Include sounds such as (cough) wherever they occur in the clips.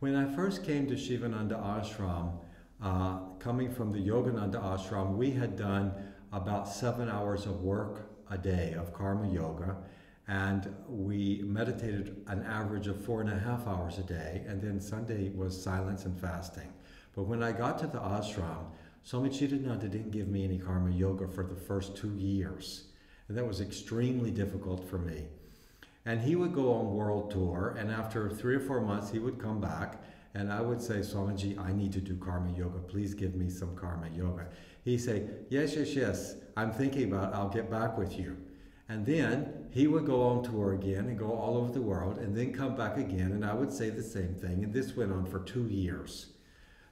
When I first came to Sivananda Ashram, uh, coming from the Yogananda Ashram, we had done about seven hours of work a day of karma yoga, and we meditated an average of four and a half hours a day, and then Sunday was silence and fasting. But when I got to the ashram, Swami Chidananda didn't give me any karma yoga for the first two years. And that was extremely difficult for me. And he would go on world tour, and after three or four months, he would come back, and I would say, Swamiji, I need to do karma yoga. Please give me some karma yoga. He'd say, Yes, yes, yes. I'm thinking about it. I'll get back with you. And then he would go on tour again and go all over the world and then come back again, and I would say the same thing. And this went on for two years.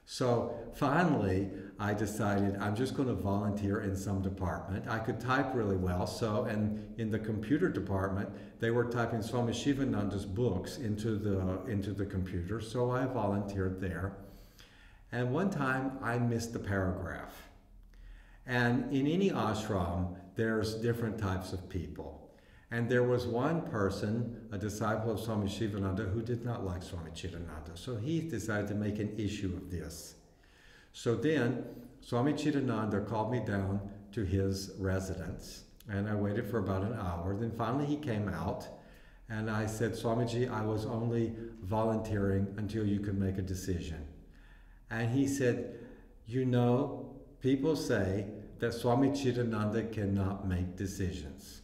So finally, I decided I'm just going to volunteer in some department. I could type really well, so and in the computer department, they were typing Swami Sivananda's books into the into the computer, so I volunteered there. And one time I missed a paragraph. And in any ashram, there's different types of people. And there was one person, a disciple of Swami Shivananda, who did not like Swami Chidananda. So he decided to make an issue of this. So then Swami Chidananda called me down to his residence, and I waited for about an hour. Then finally he came out, and I said, Swamiji, I was only volunteering until you could make a decision. And he said, You know, people say that Swami Chidananda cannot make decisions.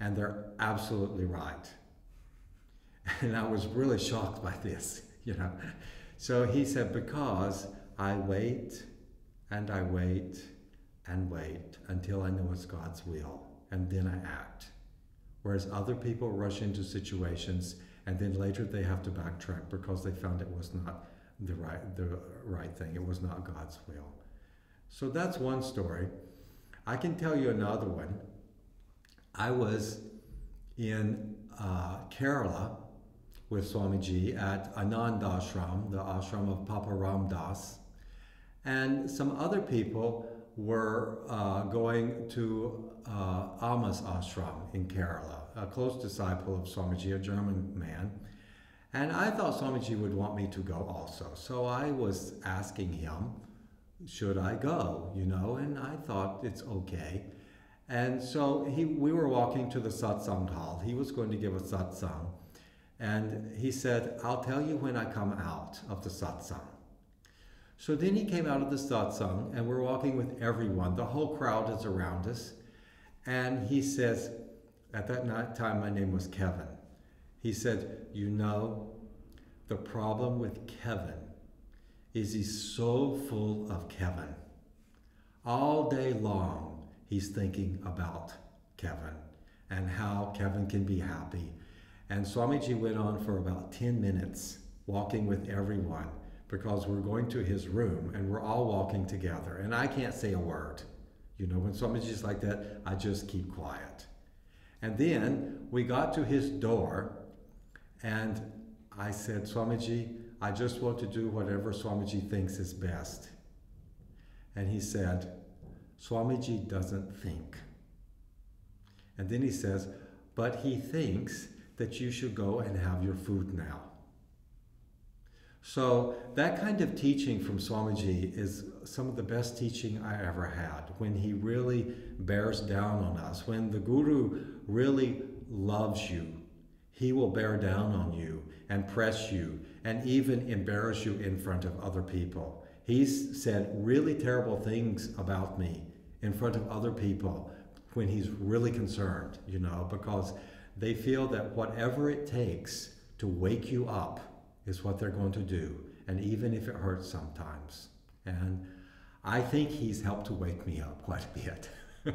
And they're absolutely right. (laughs) And I was really shocked by this, (laughs) you know. So he said, Because I wait and I wait and wait until I know it's God's will, and then I act. Whereas other people rush into situations and then later they have to backtrack because they found it was not the right, the right thing, it was not God's will. So that's one story. I can tell you another one. I was in uh, Kerala with Swamiji at Anand Ashram, the ashram of Papa Ram Das, and some other people were uh, going to uh, Amma's ashram in Kerala, a close disciple of Swamiji, a German man. And I thought Swamiji would want me to go also. So I was asking him, should I go? You know, and I thought it's okay. And so he, we were walking to the satsang hall. He was going to give a satsang. And he said, I'll tell you when I come out of the satsang. So then he came out of the satsang, and we're walking with everyone. The whole crowd is around us. And he says, at that time, my name was Kevin. He said, You know, the problem with Kevin is he's so full of Kevin. All day long, he's thinking about Kevin and how Kevin can be happy. And Swamiji went on for about 10 minutes walking with everyone because we're going to his room and we're all walking together. And I can't say a word. You know, when Swamiji's like that, I just keep quiet. And then we got to his door and I said, Swamiji, I just want to do whatever Swamiji thinks is best. And he said, Swamiji doesn't think. And then he says, but he thinks that you should go and have your food now. So that kind of teaching from Swamiji is some of the best teaching I ever had. When he really bears down on us, when the Guru really loves you, he will bear down on you and press you and even embarrass you in front of other people. He's said really terrible things about me in front of other people when he's really concerned, you know, because they feel that whatever it takes to wake you up is what they're going to do, and even if it hurts sometimes. And I think he's helped to wake me up quite a bit. (laughs)